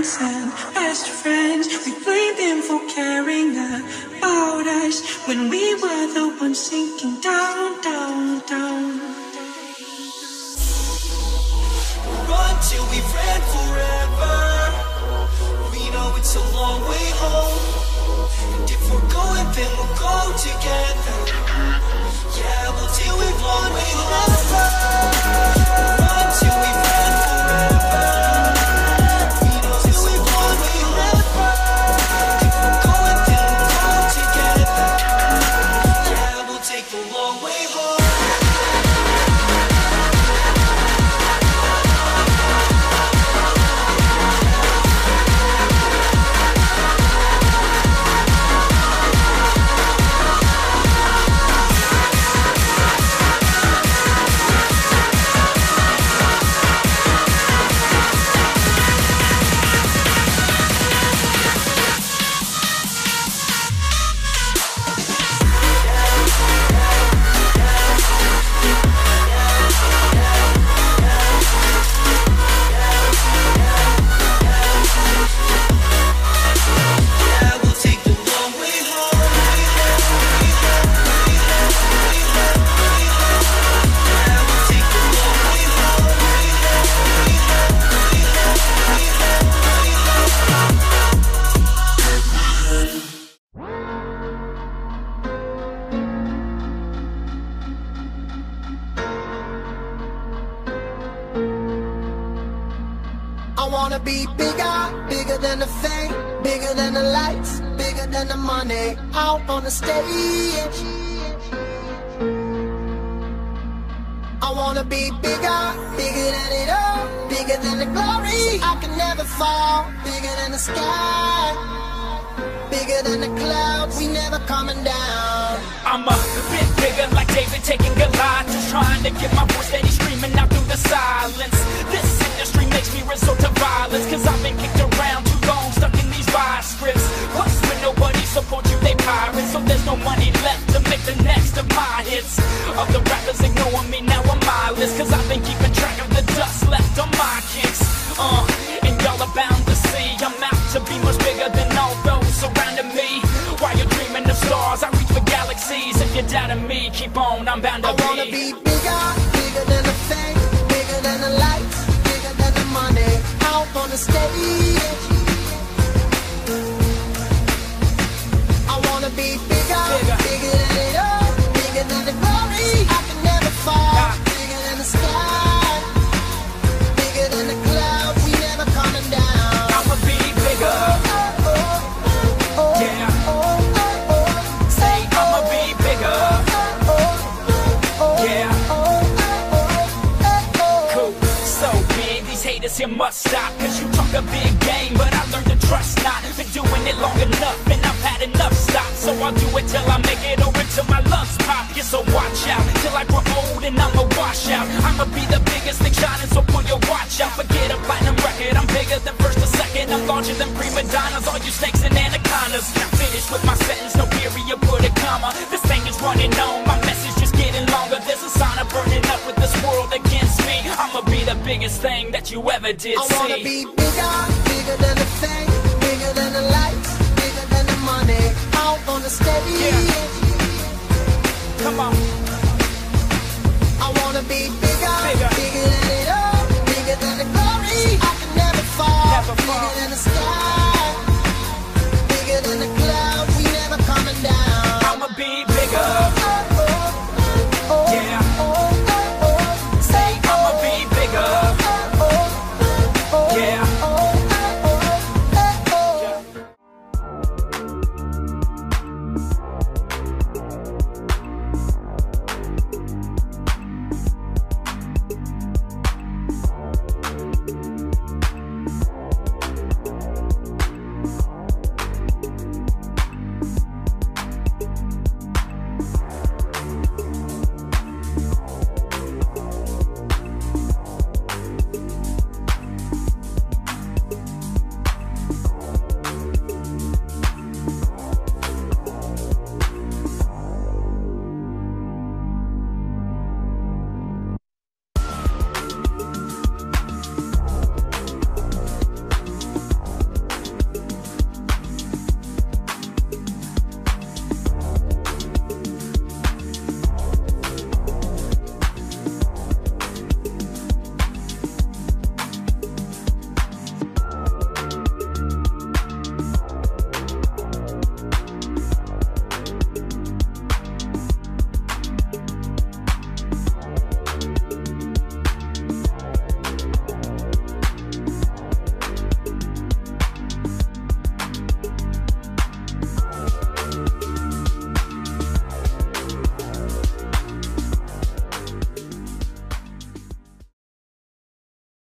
parents and best friends. We blame them for caring about us when we were the ones sinking down, down, down. Run till we've ran forever. We know it's a long way home. And if we're going, then we'll go together. Yeah, we'll deal with long way wanna be bigger, bigger than the fame, bigger than the lights, bigger than the money. Out on the stage. I wanna be bigger, bigger than it all, bigger than the glory. I can never fall, bigger than the sky, bigger than the clouds. We never coming down. I'm a bit bigger like David taking Goliath Just trying to get my voice steady screaming out through the silence makes me resort to violence Cause I've been kicked around too long, stuck in these vice scripts. Plus when nobody supports you, they pirates So there's no money left to make the next of my hits. Other rappers ignoring me, now I'm mindless Cause I've been keeping track of the dust left on my kicks. Uh, and y'all are bound to see I'm out to be much bigger than all those surrounding me. While you're dreaming of stars, I reach for galaxies. If you're doubting me, keep on, I'm bound to I wanna be. bigger, bigger than the fame, bigger than the lights, Out on the stage. These haters here must stop Cause you talk a big game, but I learned to trust not. Been doing it long enough, and I've had enough stops. So I'll do it till I make it or until my lungs pop. Yeah, so watch out, till I grow old and I'ma wash out. I'ma be the biggest thing shining, so pull your watch out. Forget a platinum record, I'm bigger than first or second. I'm larger than prima donnas, all you snakes and anacondas. Finished with my sentence, no period, put a comma. This thing is running on, biggest thing that you ever did I wanna see be bigger, bigger than the fame, bigger than the lights, bigger than the money.